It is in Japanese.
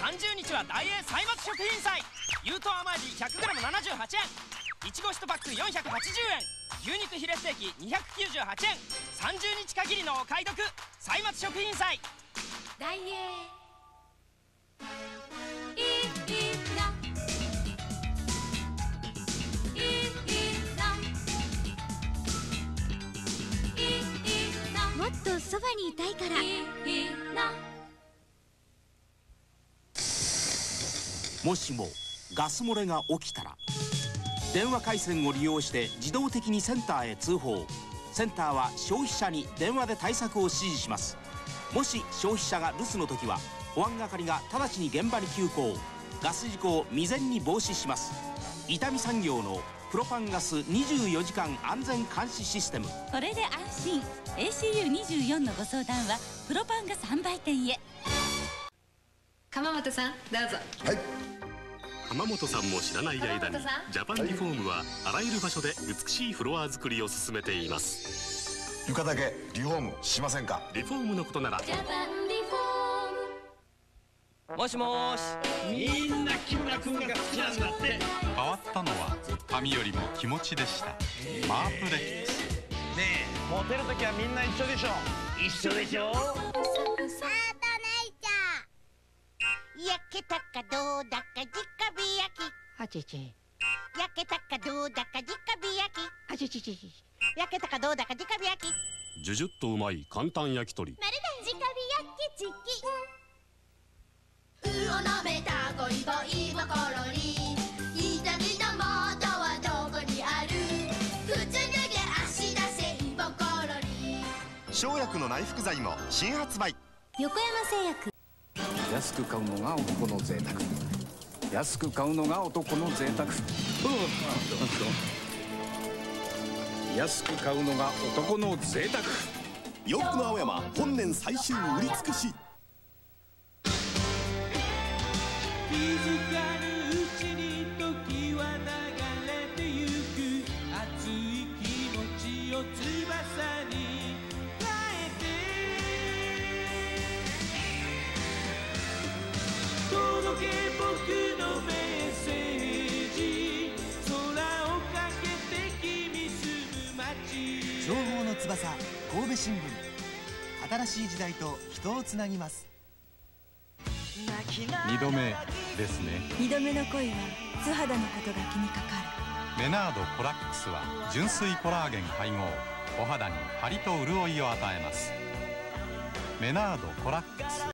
30日は大英歳末食品祭。有糖甘エビ 100g78 円。いちご1パック480円。牛肉ヒレステーキ298円。30日限りのお買い得歳末食品祭。ダイエーいいな。もっとそばにいたいからもしもガス漏れが起きたら電話回線を利用して自動的にセンターへ通報。センターは消費者に電話で対策を指示します。もし消費者が留守の時は保安係が直ちに現場に急行。ガス事故を未然に防止します。伊丹産業のプロパンガス24時間安全監視システム。これで安心。ACU24 のご相談はプロパンガス販売店へ。鎌本さんどうぞ。はい。浜本さんも知らない間にジャパンリフォームはあらゆる場所で美しいフロア作りを進めています。床だけリフォームしませんか？リフォームのことなら。ジャパンリフォーム。もしもーし。みんな木村君が好きなんだって。変わったのは髪よりも気持ちでした。マープレックス。ねえモテるときはみんな一緒でしょ。一緒でしょ焼けたかどうだか直火焼き。あちち焼けたかどうだか直火焼き。あちち焼けたかどうだか直火焼き。ジュジュッとうまい簡単焼き鳥。まるで直火焼きチキうおのめたこいぼいぼころり。痛みのもとはどこにある？靴脱げ足出せいぼころり。生薬の内服剤も新発売。横山製薬安く買うのが男の贅沢。安く買うのが男の贅沢。安く買うのが男の贅沢。洋服の青山本年最終売り尽くし。情報の翼神戸新聞。新しい時代と人をつなぎます。二度目ですね。二度目の恋は素肌のことが気にかかメナードコラックスは純粋コラーゲン配合。お肌に張りと潤いを与えます。メナードコラックス